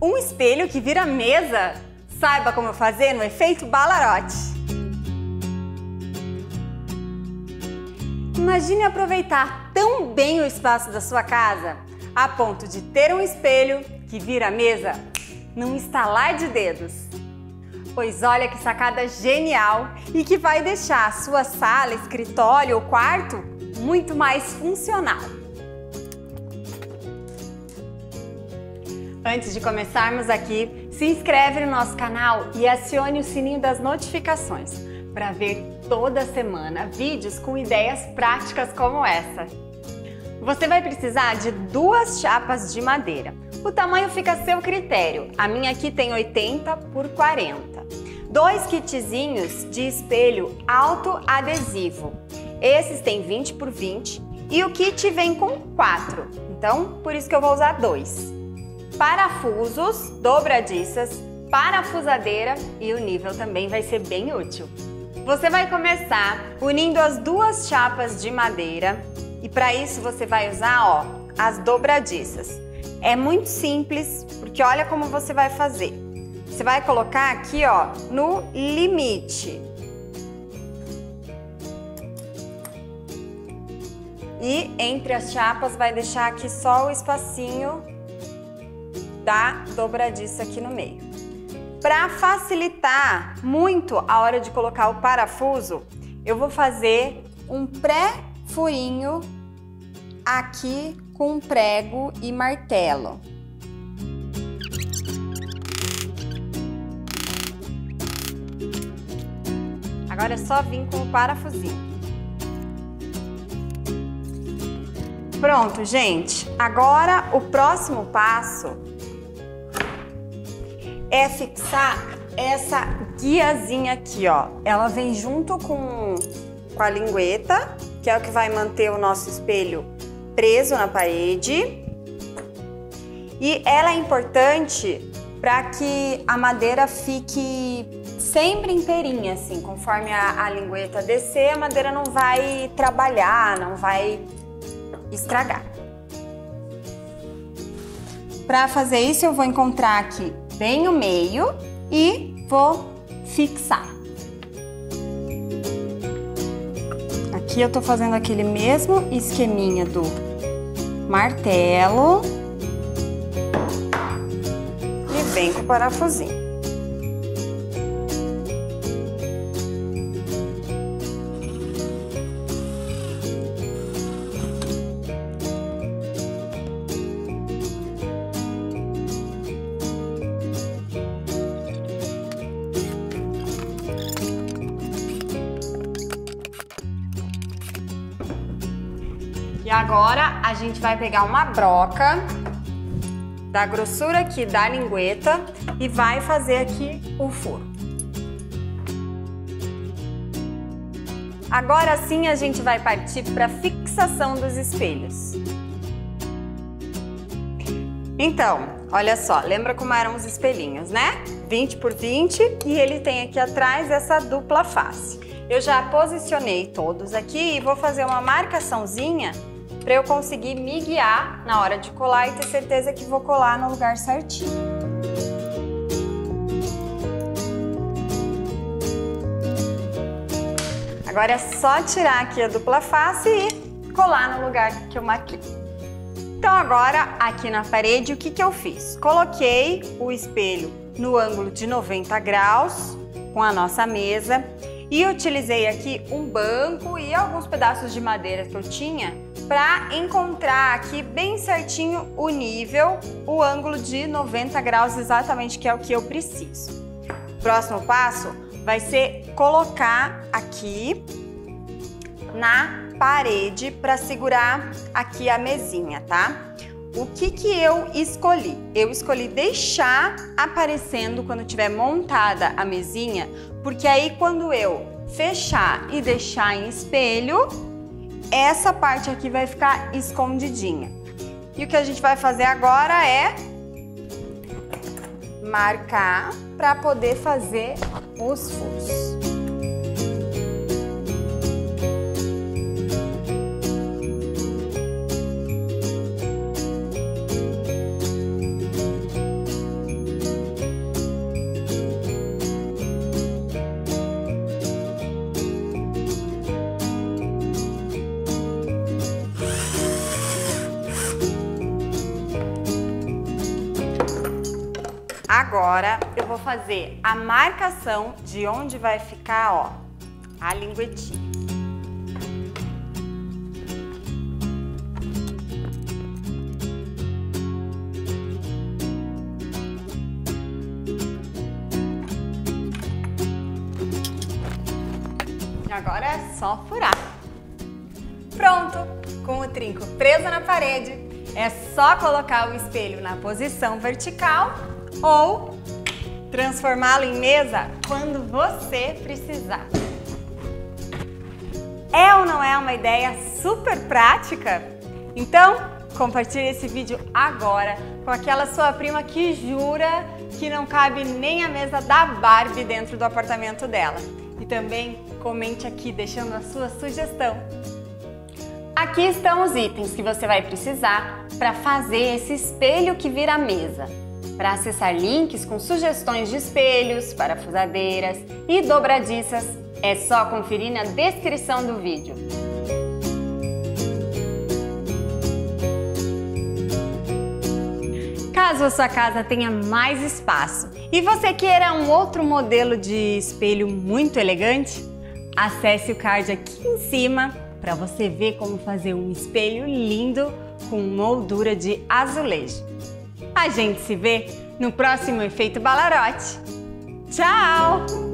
Um espelho que vira mesa. Saiba como fazer no efeito Balarote. Imagine aproveitar tão bem o espaço da sua casa a ponto de ter um espelho que vira mesa num estalar de dedos. Pois olha que sacada genial e que vai deixar a sua sala, escritório ou quarto muito mais funcional. Antes de começarmos aqui, se inscreve no nosso canal e acione o sininho das notificações para ver toda semana vídeos com ideias práticas como essa. Você vai precisar de duas chapas de madeira. O tamanho fica a seu critério. A minha aqui tem 80 por 40. Dois kitzinhos de espelho autoadesivo. Esses têm 20 por 20 e o kit vem com 4. Então, por isso que eu vou usar dois parafusos, dobradiças, parafusadeira e o nível também vai ser bem útil. Você vai começar unindo as duas chapas de madeira e para isso você vai usar ó, as dobradiças. É muito simples porque olha como você vai fazer. Você vai colocar aqui ó, no limite. E entre as chapas vai deixar aqui só o espacinho da dobradiça aqui no meio. Para facilitar muito a hora de colocar o parafuso, eu vou fazer um pré-furinho aqui com prego e martelo. Agora é só vir com o parafusinho. Pronto, gente. Agora o próximo passo é fixar essa guiazinha aqui, ó. Ela vem junto com, com a lingueta, que é o que vai manter o nosso espelho preso na parede. E ela é importante para que a madeira fique sempre inteirinha, assim, conforme a, a lingueta descer, a madeira não vai trabalhar, não vai estragar. Para fazer isso, eu vou encontrar aqui bem o meio e vou fixar. Aqui eu tô fazendo aquele mesmo esqueminha do martelo e vem com o parafusinho. Agora a gente vai pegar uma broca da grossura aqui da lingueta e vai fazer aqui o furo. Agora sim a gente vai partir para a fixação dos espelhos. Então, olha só, lembra como eram os espelhinhos, né? 20 por 20 e ele tem aqui atrás essa dupla face. Eu já posicionei todos aqui e vou fazer uma marcaçãozinha para eu conseguir me guiar na hora de colar e ter certeza que vou colar no lugar certinho. Agora é só tirar aqui a dupla face e colar no lugar que eu marquei. Então agora, aqui na parede, o que, que eu fiz? Coloquei o espelho no ângulo de 90 graus com a nossa mesa e utilizei aqui um banco e alguns pedaços de madeira que eu tinha para encontrar aqui bem certinho o nível, o ângulo de 90 graus exatamente que é o que eu preciso. O próximo passo vai ser colocar aqui na parede para segurar aqui a mesinha, tá? O que que eu escolhi? Eu escolhi deixar aparecendo quando tiver montada a mesinha, porque aí quando eu fechar e deixar em espelho, essa parte aqui vai ficar escondidinha. E o que a gente vai fazer agora é marcar para poder fazer os furos. Agora eu vou fazer a marcação de onde vai ficar, ó, a linguetinha. Agora é só furar. Pronto! Com o trinco preso na parede, é só colocar o espelho na posição vertical ou transformá-lo em mesa quando você precisar. É ou não é uma ideia super prática? Então, compartilhe esse vídeo agora com aquela sua prima que jura que não cabe nem a mesa da Barbie dentro do apartamento dela. E também comente aqui deixando a sua sugestão. Aqui estão os itens que você vai precisar para fazer esse espelho que vira mesa. Para acessar links com sugestões de espelhos, parafusadeiras e dobradiças, é só conferir na descrição do vídeo. Caso a sua casa tenha mais espaço e você queira um outro modelo de espelho muito elegante, acesse o card aqui em cima para você ver como fazer um espelho lindo com moldura de azulejo. A gente se vê no próximo Efeito Balarote. Tchau!